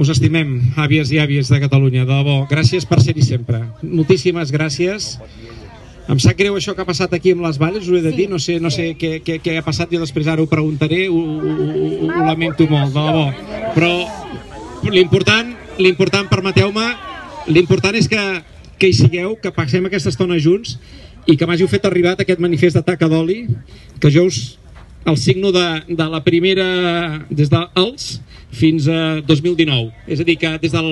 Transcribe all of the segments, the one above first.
Us estimem, àvies i àvies de Catalunya, de debò. Gràcies per ser-hi sempre. Moltíssimes gràcies. Em sap greu això que ha passat aquí amb les valles, ho he de dir, no sé, no sé què, què, què ha passat, jo després ara ho preguntaré, ho, ho, ho, ho lamento molt, de debò. Però l'important, l'important, permeteu-me, l'important és que, que hi sigueu, que passem aquesta estona junts i que m'hàgiu fet arribar aquest manifest de taca d'oli, que jo us el signo de, de la primera, des dels fins a 2019. És a dir, que des de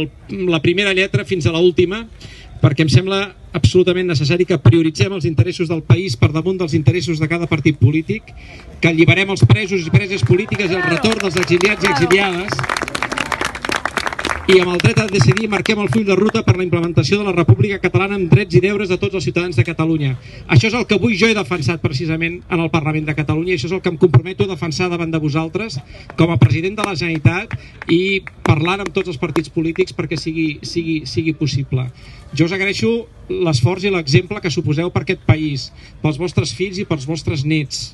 la primera lletra fins a l'última, perquè em sembla absolutament necessari que prioritzem els interessos del país per damunt dels interessos de cada partit polític, que alliberem els presos i preses polítiques i el retorn dels exiliats i exiliades i amb el dret a decidir marquem el full de ruta per la implementació de la República Catalana amb drets i deures de tots els ciutadans de Catalunya. Això és el que avui jo he defensat precisament en el Parlament de Catalunya i això és el que em comprometo a defensar davant de vosaltres com a president de la Generalitat i parlant amb tots els partits polítics perquè sigui, sigui, sigui possible. Jo us agraeixo l'esforç i l'exemple que suposeu per aquest país, pels vostres fills i pels vostres nets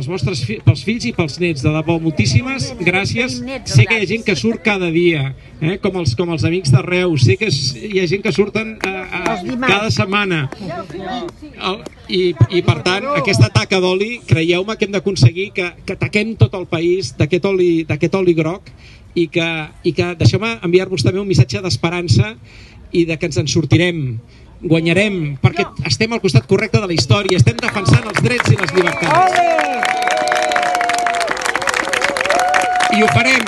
pels vostres fi, pels fills i pels nets, de debò, moltíssimes gràcies. Sé que hi ha gent que surt cada dia, eh, com, els, com els amics de Reus, sé que hi ha gent que surten eh, eh, cada setmana. El, i, I per tant, aquesta taca d'oli, creieu-me que hem d'aconseguir que, que taquem tot el país d'aquest oli, oli groc i que, i que deixeu-me enviar-vos també un missatge d'esperança i de que ens en sortirem guanyarem perquè estem al costat correcte de la història, estem defensant els drets i les llibertats. I ho farem.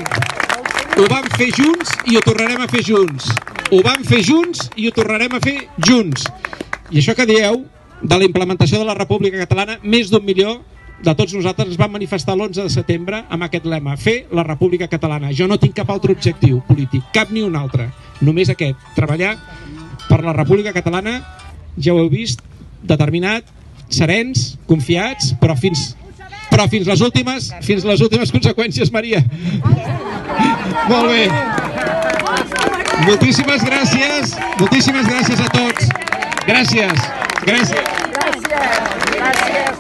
Ho vam fer junts i ho tornarem a fer junts. Ho vam fer junts i ho tornarem a fer junts. I això que dieu de la implementació de la República Catalana, més d'un milió de tots nosaltres es van manifestar l'11 de setembre amb aquest lema, fer la República Catalana. Jo no tinc cap altre objectiu polític, cap ni un altre, només aquest, treballar per la República Catalana, ja ho heu vist, determinat, serens, confiats, però fins però fins les últimes, fins les últimes conseqüències, Maria. Molt bé. Moltíssimes gràcies, moltíssimes gràcies a tots. Gràcies. Gràcies. Gràcies. gràcies.